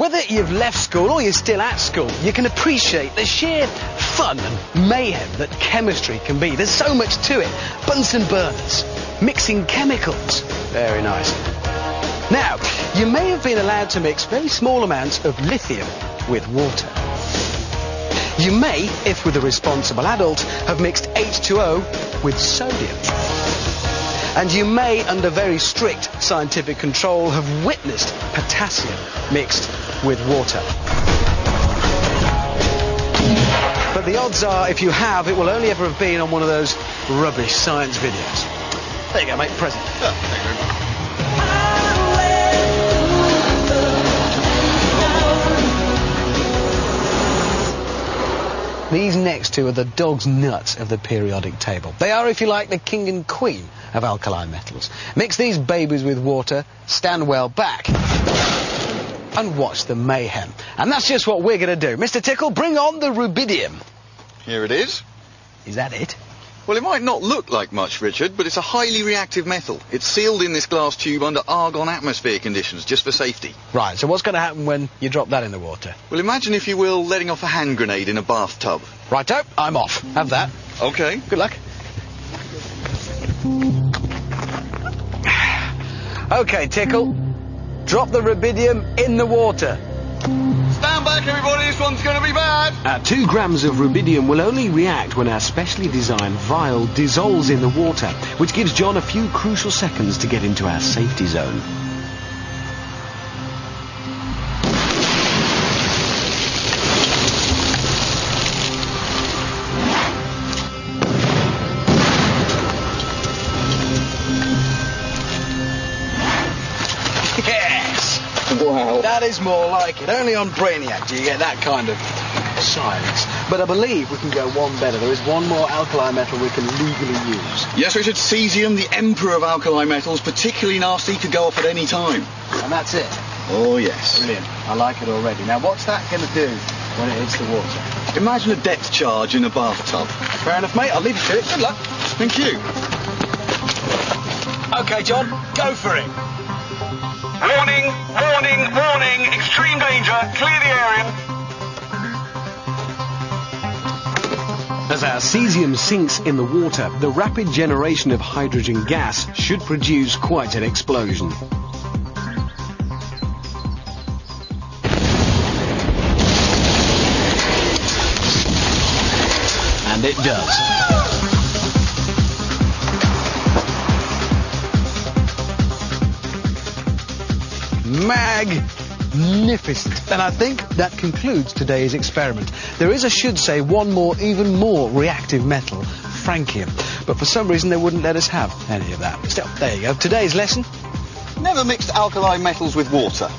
Whether you've left school or you're still at school, you can appreciate the sheer fun and mayhem that chemistry can be. There's so much to it. Bunsen burners, mixing chemicals. Very nice. Now, you may have been allowed to mix very small amounts of lithium with water. You may, if with a responsible adult, have mixed H2O with sodium. And you may, under very strict scientific control, have witnessed potassium mixed with water. But the odds are, if you have, it will only ever have been on one of those rubbish science videos. There you go, mate, present. These next two are the dog's nuts of the periodic table. They are, if you like, the king and queen of alkali metals. Mix these babies with water, stand well back, and watch the mayhem. And that's just what we're going to do. Mr. Tickle, bring on the rubidium. Here it is. Is that it? Well, it might not look like much, Richard, but it's a highly reactive metal. It's sealed in this glass tube under argon atmosphere conditions, just for safety. Right, so what's going to happen when you drop that in the water? Well, imagine, if you will, letting off a hand grenade in a bathtub. Righto, I'm off. Have that. Okay. Good luck. Okay, Tickle. Drop the rubidium in the water. Stand back, everybody. This one's going to be bad. Uh, two grams of rubidium will only react when our specially designed vial dissolves in the water, which gives Jon a few crucial seconds to get into our safety zone. That is more like it. Only on Brainiac do you get that kind of science. But I believe we can go one better. There is one more alkali metal we can legally use. Yes, Richard, cesium, the emperor of alkali metals, particularly nasty, could go off at any time. And that's it. Oh, yes. Brilliant. I like it already. Now, what's that going to do when it hits the water? Imagine a depth charge in a bathtub. Fair enough, mate. I'll leave you to it. Good luck. Thank you. Okay, Jon. Go for it. Warning, warning, warning, extreme danger, clear the area. As our cesium sinks in the water, the rapid generation of hydrogen gas should produce quite an explosion. And it does. Magnificent. And I think that concludes today's experiment. There is, I should say, one more, even more reactive metal, francium. But for some reason, they wouldn't let us have any of that. Still, there you go. Today's lesson Never mixed alkali metals with water.